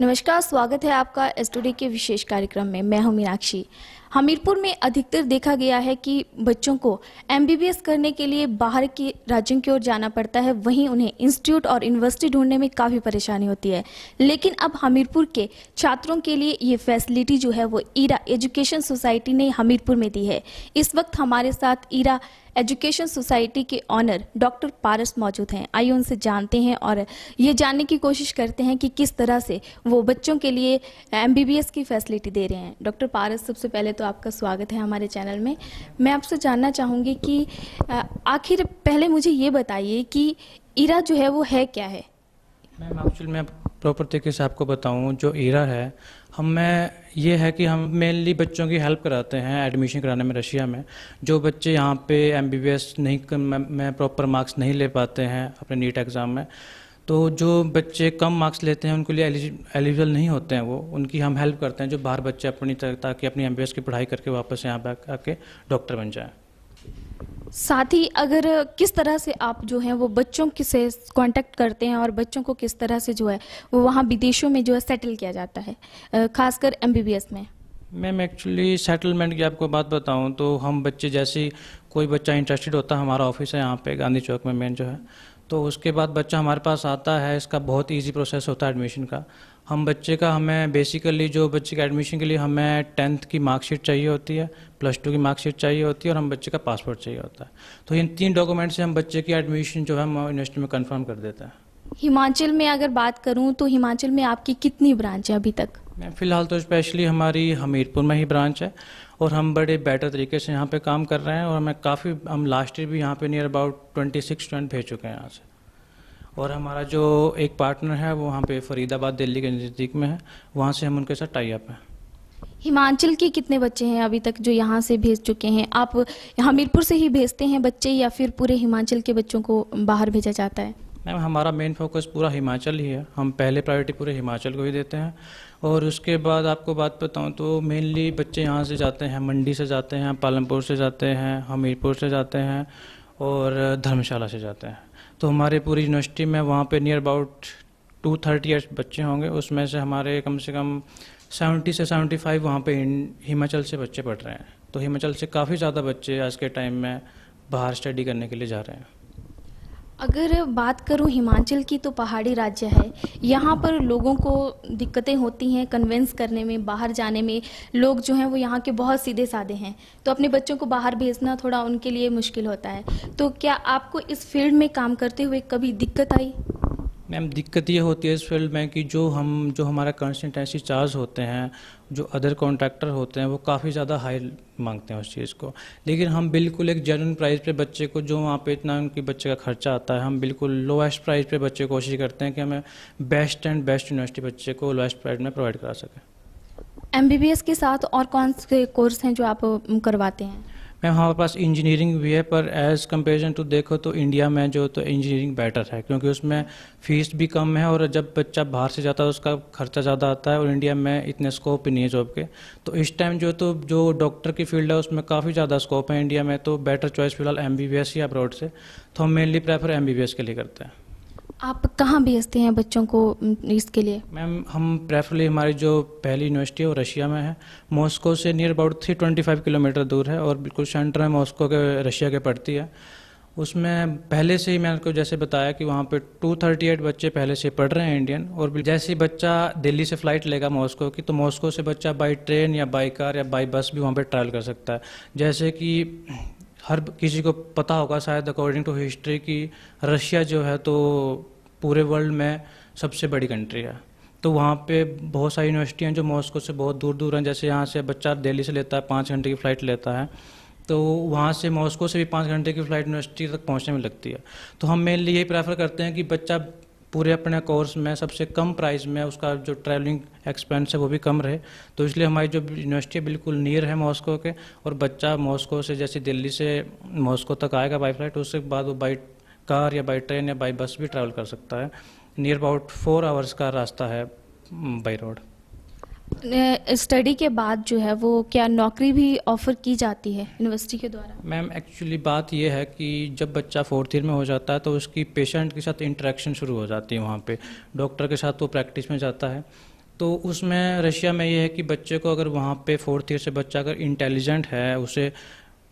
नमस्कार स्वागत है आपका एस के विशेष कार्यक्रम में। मैं हूँ मीनाक्षी। हमीरपुर में अधिकतर देखा गया है कि बच्चों को एमबीबीएस करने के लिए बाहर के राज्यों की ओर जाना पड़ता है। वहीं उन्हें इंस्टीट्यूट और यूनिवर्सिटी ढूँढने में काफ़ी परेशानी होती है। लेकिन अब हमीरपुर के छात्रों के लिए ये फैसिलिटी जो है वो ईरा एजुकेशन सोसाइटी ने हमीरपुर में दी है। इस वक्त हमारे साथ ईरा एजुकेशन सोसाइटी के ऑनर डॉक्टर पारस मौजूद हैं। आइए उनसे जानते हैं और ये जानने की कोशिश करते हैं कि किस तरह से वो बच्चों के लिए एमबीबीएस की फैसिलिटी दे रहे हैं। डॉक्टर पारस, सबसे पहले तो आपका स्वागत है हमारे चैनल में। मैं आपसे जानना चाहूँगी कि आखिर पहले मुझे ये बताइए कि इरा जो है वो है क्या है? मैम एक्चुअल मैं प्रॉपर तरीके से आपको बताऊँ, जो इरा है, हम में, ये है कि हम मेनली बच्चों की हेल्प कराते हैं एडमिशन कराने में रशिया में। जो बच्चे यहाँ पे एमबीबीएस नहीं, में प्रॉपर मार्क्स नहीं ले पाते हैं अपने नीट एग्ज़ाम में तो जो बच्चे कम मार्क्स लेते हैं उनके लिए एलिजिबल नहीं होते हैं वो। उनकी हम हेल्प करते हैं जो बाहर बच्चे अपनी ताकि अपनी एम की पढ़ाई करके वापस यहाँ पे आके डॉक्टर बन जाएँ। साथ ही अगर किस तरह से आप जो है वो बच्चों से कांटेक्ट करते हैं और बच्चों को किस तरह से जो है वो वहाँ विदेशों में जो है सेटल किया जाता है खासकर एमबीबीएस में? मैम एक्चुअली सेटलमेंट की आपको बात बताऊँ तो हम बच्चे जैसे कोई बच्चा इंटरेस्टेड होता है हमारा ऑफ़िस है यहाँ पे गांधी चौक में मेन जो है। तो उसके बाद बच्चा हमारे पास आता है, इसका बहुत इजी प्रोसेस होता है एडमिशन का। हम बच्चे का हमें बेसिकली जो बच्चे के एडमिशन के लिए हमें टेंथ की मार्कशीट चाहिए होती है प्लस टू की मार्कशीट चाहिए होती है और हम बच्चे का पासपोर्ट चाहिए होता है। तो इन तीन डॉक्यूमेंट से हम बच्चे की एडमिशन जो है, हम यूनिवर्सिटी में कन्फर्म कर देते हैं। हिमाचल में अगर बात करूँ तो हिमाचल में आपकी कितनी ब्रांच है अभी तक? फ़िलहाल तो स्पेशली हमारी हमीरपुर में ही ब्रांच है और हम बड़े बेटर तरीके से यहाँ पे काम कर रहे हैं और हमें काफ़ी, हम लास्ट ईयर भी यहाँ पे near about twenty six student भेज चुके हैं यहाँ से। और हमारा जो एक पार्टनर है वो वहाँ पे फरीदाबाद, दिल्ली के नज़दीक में है। वहाँ से हम उनके साथ टाई अप हैं। हिमाचल के कितने बच्चे हैं अभी तक जो यहाँ से भेज चुके हैं? आप हमीरपुर से ही भेजते हैं बच्चे या फिर पूरे हिमाचल के बच्चों को बाहर भेजा जाता है? मैम, हमारा मेन फोकस पूरा हिमाचल ही है। हम पहले प्रायोरिटी पूरे हिमाचल को ही देते हैं। और उसके बाद आपको बात बताऊँ तो मेनली बच्चे यहाँ से जाते हैं, मंडी से जाते हैं, पालमपुर से जाते हैं, हमीरपुर से जाते हैं और धर्मशाला से जाते हैं। तो हमारे पूरी यूनिवर्सिटी में वहाँ पे near about two thirty years बच्चे होंगे। उसमें से हमारे कम से कम सेवेंटी से सेवेंटी फाइव वहाँ पे हिमाचल से बच्चे पढ़ रहे हैं। तो हिमाचल से काफ़ी ज़्यादा बच्चे आज के टाइम में बाहर स्टडी करने के लिए जा रहे हैं। अगर बात करूँ हिमाचल की तो पहाड़ी राज्य है। यहाँ पर लोगों को दिक्कतें होती हैं कन्वेंस करने में, बाहर जाने में। लोग जो हैं वो यहाँ के बहुत सीधे साधे हैं। तो अपने बच्चों को बाहर भेजना थोड़ा उनके लिए मुश्किल होता है। तो क्या आपको इस फ़ील्ड में काम करते हुए कभी दिक्कत आई? मैम, दिक्कत ये होती है इस फ़ील्ड में कि जो हम, जो हमारा कंसल्टेंसी चार्ज होते हैं, जो अदर कॉन्ट्रैक्टर होते हैं, वो काफ़ी ज़्यादा हाई मांगते हैं उस चीज़ को। लेकिन हम बिल्कुल एक जेनवन प्राइस पे बच्चे को, जो वहाँ पे इतना उनके बच्चे का खर्चा आता है, हम बिल्कुल लोएस्ट प्राइस पे बच्चे कोशिश करते हैं कि हमें बेस्ट एंड बेस्ट यूनिवर्सिटी बच्चे को लोएस्ट प्राइस में प्रोवाइड करा सकें। एम के साथ और कौन से कोर्स हैं जो आप करवाते हैं? मैम, हमारे पास इंजीनियरिंग भी है, पर एज़ कंपेरिजन टू देखो तो इंडिया में जो तो इंजीनियरिंग बेटर है, क्योंकि उसमें फ़ीस भी कम है और जब बच्चा बाहर से जाता है, उसका खर्चा ज़्यादा आता है और इंडिया में इतने स्कोप ही नहीं है जॉब के। तो इस टाइम जो तो जो डॉक्टर की फ़ील्ड है, उसमें काफ़ी ज़्यादा स्कोप है इंडिया में तो बेटर चॉइस फ़िलहाल एम बी ही अब्रॉड से। तो हम mainly prefer M B B S के लिए करते हैं। आप कहाँ भेजते हैं बच्चों को इसके लिए? मैम, हम प्रेफरली हमारी जो पहली यूनिवर्सिटी है वो रशिया में है। मॉस्को से near about three twenty five kilometre दूर है और बिल्कुल सेंटर में मॉस्को के, रशिया के पड़ती है। उसमें पहले से ही मैंने आपको जैसे बताया कि वहाँ पे 238 बच्चे पहले से पढ़ रहे हैं इंडियन और जैसे ही बच्चा दिल्ली से फ़्लाइट लेगा मॉस्को की तो मॉस्को से बच्चा बाई ट्रेन या बाई कार या बाई बस भी वहाँ पे ट्रैवल कर सकता है। जैसे कि हर किसी को पता होगा शायद अकॉर्डिंग टू हिस्ट्री की रशिया जो है तो पूरे वर्ल्ड में सबसे बड़ी कंट्री है। तो वहाँ पे बहुत सारी यूनिवर्सिटी हैं जो मॉस्को से बहुत दूर दूर हैं। जैसे यहाँ से बच्चा दिल्ली से लेता है, पाँच घंटे की फ़्लाइट लेता है। तो वहाँ से मॉस्को से भी पाँच घंटे की फ़्लाइट यूनिवर्सिटी तक पहुँचने में लगती है। तो हम मेनली यही प्रेफर करते हैं कि बच्चा पूरे अपने कोर्स में, सबसे कम प्राइस में उसका जो ट्रैवलिंग एक्सपेंस है वो भी कम रहे। तो इसलिए हमारी जो यूनिवर्सिटी बिल्कुल नियर है मॉस्को के, और बच्चा मॉस्को से जैसे दिल्ली से मॉस्को तक आएगा बाई फ़्लाइट उसके बाद वो बाई कार या बाई ट्रेन या बाई बस भी ट्रैवल कर सकता है। नियर अबाउट फोर आवर्स का रास्ता है बाई रोड स्टडी के बाद जो है वो क्या नौकरी भी ऑफ़र की जाती है यूनिवर्सिटी के द्वारा? मैम एक्चुअली बात ये है कि जब बच्चा फोर्थ ईयर में हो जाता है तो उसकी पेशेंट के साथ इंटरेक्शन शुरू हो जाती है वहाँ पे। डॉक्टर के साथ वो प्रैक्टिस में जाता है। तो उसमें रशिया में ये है कि बच्चे को अगर वहाँ पे फोर्थ ईयर से बच्चा अगर इंटेलिजेंट है, उसे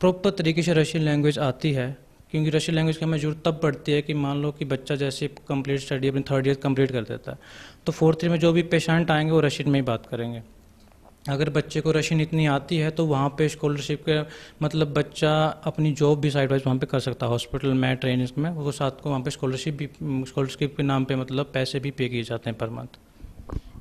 प्रॉपर तरीके से रशियन लैंग्वेज आती है क्योंकि रशियन लैंग्वेज की हमें ज़रूरत तब पड़ती है कि मान लो कि बच्चा जैसे कंप्लीट स्टडी अपनी थर्ड ईयर कंप्लीट कर देता है। तो फोर्थ ईयर में जो भी पेशेंट आएँगे वो रशियन में ही बात करेंगे। अगर बच्चे को रशियन इतनी आती है तो वहाँ पे स्कॉलरशिप के मतलब बच्चा अपनी जॉब भी साइड वाइज वहाँ पे कर सकता है। हॉस्पिटल में ट्रेनिंग में, वो साथ को वहाँ पे स्कॉलरशिप भी स्कॉलरशिप के नाम पे मतलब पैसे भी पे किए जाते हैं पर मंथ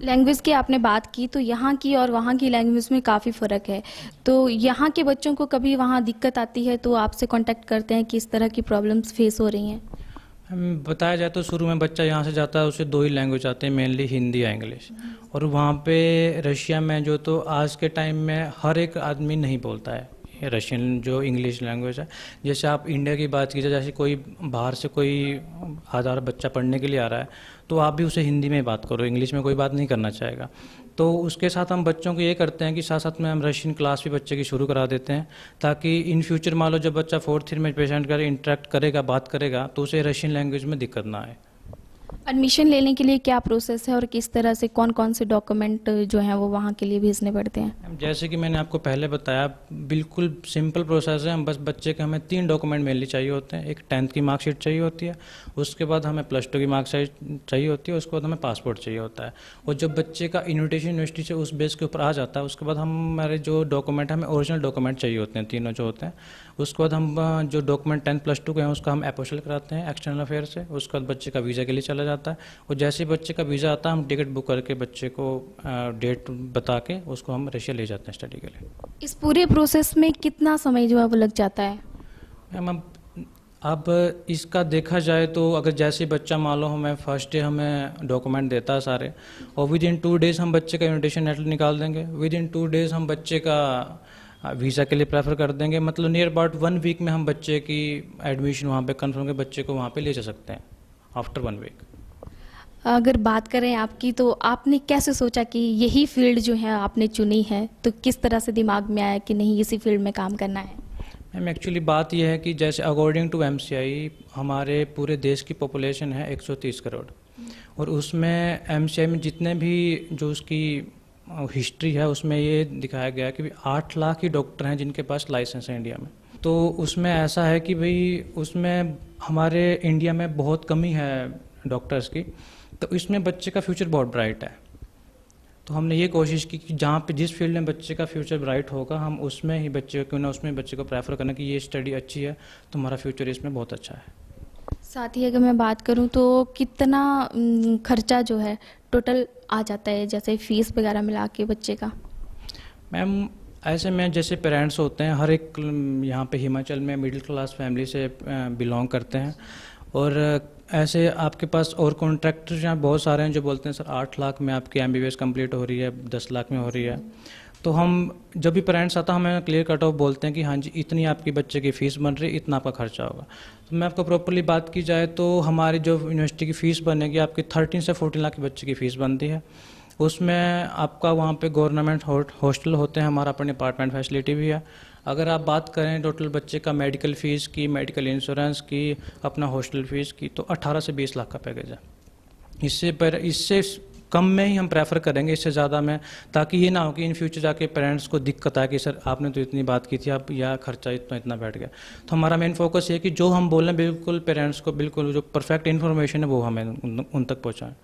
लैंग्वेज की आपने बात की तो यहाँ की और वहाँ की लैंग्वेज में काफ़ी फ़र्क है। तो यहाँ के बच्चों को कभी वहाँ दिक्कत आती है तो आपसे कांटेक्ट करते हैं कि इस तरह की प्रॉब्लम्स फेस हो रही हैं। बताया जाए तो शुरू में बच्चा यहाँ से जाता है, उसे दो ही लैंग्वेज आते हैं मेनली हिंदी या इंग्लिश और वहाँ पे रशिया में जो तो आज के टाइम में हर एक आदमी नहीं बोलता है। रशियन जो इंग्लिश लैंग्वेज है। जैसे आप इंडिया की बात कीजिए, जैसे कोई बाहर से कोई हज़ार बच्चा पढ़ने के लिए आ रहा है तो आप भी उसे हिंदी में बात करो इंग्लिश में कोई बात नहीं करना चाहेगा। तो उसके साथ हम बच्चों को ये करते हैं कि साथ साथ में हम रशियन क्लास भी बच्चे की शुरू करा देते हैं, ताकि इन फ्यूचर मान लो जब बच्चा फोर्थ ईयर में पेशेंट कर इंटरेक्ट करेगा, बात करेगा तो उसे रशियन लैंग्वेज में दिक्कत ना आए। एडमिशन लेने के लिए क्या प्रोसेस है और किस तरह से कौन कौन से डॉक्यूमेंट जो हैं वो वहाँ के लिए भेजने पड़ते हैं? जैसे कि मैंने आपको पहले बताया, बिल्कुल सिंपल प्रोसेस है। हम बस बच्चे के हमें तीन डॉक्यूमेंट मेनली चाहिए होते हैं। एक टेंथ की मार्कशीट चाहिए होती है, उसके बाद हमें प्लस टू की मार्कशीट चाहिए होती है, उसके बाद हमें पासपोर्ट चाहिए होता है। और जब बच्चे का इन्विटेशन यूनिवर्सिटी से उस बेस के ऊपर आ जाता है, उसके बाद हमारे जो डॉक्यूमेंट हमें ओरिजिनल डॉक्यूमेंट चाहिए होते हैं, तीनों जो होते हैं उसके बाद हम जो डॉक्यूमेंट टेंथ प्लस टू के हैं उसका हम अपोशल कराते हैं एक्सटर्नल अफेयर से। उसके बाद बच्चे का वीज़ा के लिए चला जाता है। और जैसे बच्चे का वीज़ा आता है हम टिकट बुक करके बच्चे को डेट बता के उसको हम रशिया ले जाते हैं स्टडी के लिए। इस पूरे प्रोसेस में कितना समय जो है वो लग जाता है? मैम अब अब इसका देखा जाए तो अगर जैसे बच्चा मान लो हमें फ़र्स्ट डे हमें डॉक्यूमेंट देता है सारे और विद इन टू डेज़ हम बच्चे का इन्विटेशन लेटर निकाल देंगे। विद इन टू डेज़ हम बच्चे का वीज़ा के लिए प्रेफर कर देंगे मतलब नियर अबाउट वन वीक में हम बच्चे की एडमिशन वहाँ पे कंफर्म के बच्चे को वहाँ पे ले जा सकते हैं आफ्टर वन वीक अगर बात करें आपकी तो आपने कैसे सोचा कि यही फ़ील्ड जो है आपने चुनी है तो किस तरह से दिमाग में आया कि नहीं इसी फ़ील्ड में काम करना है? मैम एक्चुअली बात यह है कि जैसे अकॉर्डिंग टू एमसीआई हमारे पूरे देश की पॉपुलेशन है 130 करोड़। और उसमें एमसीआई में जितने भी जो उसकी हिस्ट्री है, उसमें ये दिखाया गया कि आठ लाख ही डॉक्टर हैं जिनके पास लाइसेंस है इंडिया में। तो उसमें ऐसा है कि भाई उसमें हमारे इंडिया में बहुत कमी है डॉक्टर्स की तो इसमें बच्चे का फ्यूचर बहुत ब्राइट है। तो हमने ये कोशिश की कि जहाँ पे जिस फ़ील्ड में बच्चे का फ्यूचर ब्राइट होगा, हम उसमें ही बच्चे क्यों ना उसमें बच्चे को प्रेफर करना कि ये स्टडी अच्छी है तो हमारा फ्यूचर इसमें बहुत अच्छा है। साथ ही अगर मैं बात करूँ तो कितना खर्चा जो है टोटल आ जाता है, जैसे फ़ीस वगैरह मिला के बच्चे का? मैम ऐसे में जैसे पेरेंट्स होते हैं, हर एक यहाँ पे हिमाचल में मिडिल क्लास फैमिली से बिलोंग करते हैं। और ऐसे आपके पास और कॉन्ट्रैक्टर यहाँ बहुत सारे हैं जो बोलते हैं, सर, आठ लाख में आपकी एम बी कंप्लीट हो रही है, दस लाख में हो रही है। तो हम, जब भी पेरेंट्स आता हमें क्लियर कट ऑफ़ बोलते हैं कि हाँ जी, इतनी आपकी बच्चे की फ़ीस बन रही है, इतना आपका खर्चा होगा। तो मैं आपको प्रॉपरली बात की जाए तो हमारी जो यूनिवर्सिटी की फ़ीस बनेगी, आपकी थर्टीन से फोर्टीन लाख के बच्चे की फ़ीस बनती है। उसमें आपका वहाँ पे गवर्नमेंट हॉस्टल होते हैं, हमारा अपने अपार्टमेंट फैसिलिटी भी है। अगर आप बात करें टोटल बच्चे का मेडिकल फ़ीस की मेडिकल इंश्योरेंस की, अपना हॉस्टल फ़ीस की तो 18 से 20 लाख का पैकेज है। इससे पर, इससे कम में ही हम प्रेफर करेंगे इससे ज़्यादा में ताकि ये ना हो कि इन फ्यूचर जाके पेरेंट्स को दिक्कत आए कि सर आपने तो इतनी बात की थी आप या खर्चा इतना इतना बैठ गया। तो हमारा मेन फोकस ये कि जो हम बोल रहे हैं बिल्कुल पेरेंट्स को बिल्कुल जो परफेक्ट इन्फॉर्मेशन है वो हमें उन तक पहुँचाएँ।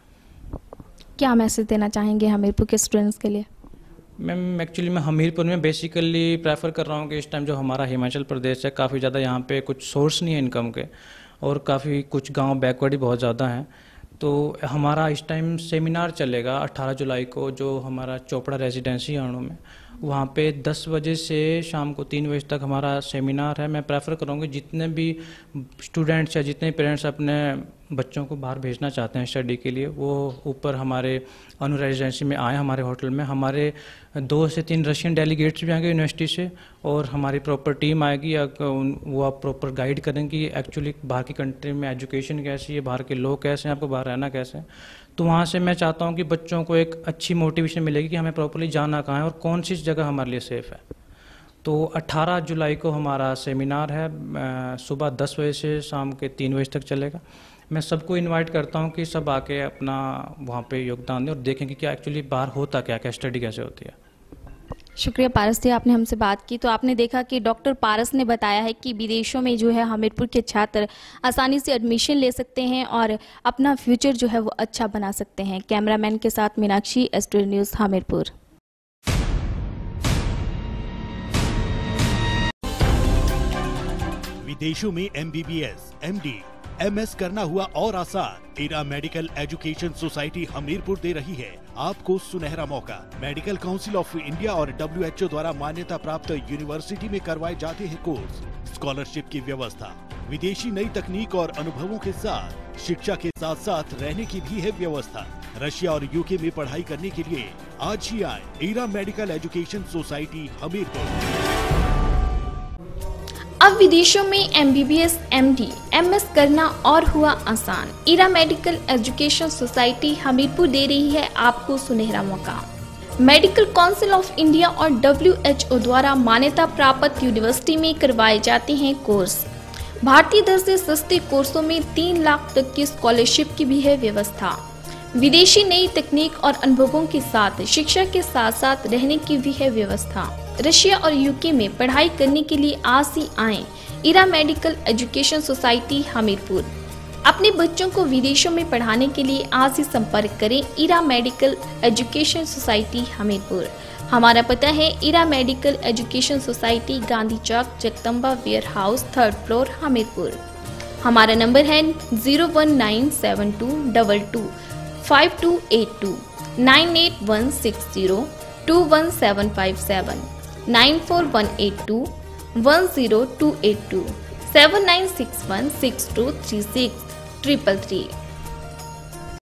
क्या मैसेज देना चाहेंगे हमीरपुर के स्टूडेंट्स के लिए? मैम एक्चुअली मैं हमीरपुर में बेसिकली प्रेफर कर रहा हूँ कि इस टाइम जो हमारा हिमाचल प्रदेश है काफ़ी ज़्यादा यहाँ पे कुछ सोर्स नहीं है इनकम के और काफ़ी कुछ गाँव बैकवर्ड ही बहुत ज़्यादा हैं। तो हमारा इस टाइम सेमिनार चलेगा 18 जुलाई को, जो हमारा चोपड़ा रेजिडेंसी आणु में। वहाँ पे 10 बजे से शाम को तीन बजे तक हमारा सेमिनार है। मैं प्रेफर करूँगी जितने भी स्टूडेंट्स या जितने पेरेंट्स अपने बच्चों को बाहर भेजना चाहते हैं स्टडी के लिए, वो ऊपर हमारे अनु रेजिडेंसी में आए हमारे होटल में। हमारे दो से तीन रशियन डेलीगेट्स भी आएँगे यूनिवर्सिटी से और हमारी प्रॉपर टीम आएगी। या वो आप प्रॉपर गाइड करेंगे एक्चुअली बाहर की कंट्री में एजुकेशन कैसी है, बाहर के लोग कैसे हैं, आपको बाहर रहना कैसे है। तो वहाँ से मैं चाहता हूँ कि बच्चों को एक अच्छी मोटिवेशन मिलेगी कि हमें प्रॉपरली जाना कहाँ है और कौन सी जगह हमारे लिए सेफ़ है। तो 18 जुलाई को हमारा सेमिनार है सुबह 10 बजे से शाम के तीन बजे तक चलेगा। मैं सबको इनवाइट करता हूँ कि सब आके अपना वहाँ पे योगदान दें और देखें कि क्या एक्चुअली बाहर होता क्या क्या स्टडी कैसे होती है। शुक्रिया पारस जी आपने हमसे बात की। तो आपने देखा कि डॉक्टर पारस ने बताया है कि विदेशों में जो है हमीरपुर के छात्र आसानी से एडमिशन ले सकते हैं और अपना फ्यूचर जो है वो अच्छा बना सकते हैं। कैमरामैन के साथ मीनाक्षी एस्ट्रेल न्यूज़ हमीरपुर। विदेशों में एमबीबीएस, एमडी, एमएस करना हुआ और आसान। Ira medical education society Hamirpur दे रही है। आपको सुनहरा मौका। मेडिकल काउंसिल ऑफ़ इंडिया और डब्ल्यू द्वारा मान्यता प्राप्त यूनिवर्सिटी में करवाए जाते हैं कोर्स। स्कॉलरशिप की व्यवस्था, विदेशी नई तकनीक और अनुभवों के साथ, शिक्षा के साथ साथ रहने की भी है व्यवस्था। रशिया और यूके में पढ़ाई करने के लिए आज ही आए Ira medical education society Hamirpur. अब विदेशों में M B B S M D M S करना और हुआ आसान। Ira medical education society Hamirpur दे रही है आपको सुनहरा मौका। मेडिकल काउंसिल ऑफ़ इंडिया और डब्ल्यू एच ओ द्वारा मान्यता प्राप्त यूनिवर्सिटी में करवाए जाते हैं कोर्स। भारतीय दर से सस्ते कोर्सों में तीन लाख तक की स्कॉलरशिप की भी है व्यवस्था। विदेशी नई तकनीक और अनुभवों के साथ, शिक्षा के साथ साथ रहने की भी है व्यवस्था। रशिया और यूके में पढ़ाई करने के लिए आज ही आए Ira medical education society Hamirpur. अपने बच्चों को विदेशों में पढ़ाने के लिए आज ही संपर्क करें Ira medical education society Hamirpur. हमारा पता है Ira medical education society Gandhi Chowk Jagdamba warehouse, third floor, Hamirpur. हमारा नंबर है zero one nine seven two double two, five two eight two, nine eight one six zero, two one seven five seven. 94182 10282 7961 6236 333.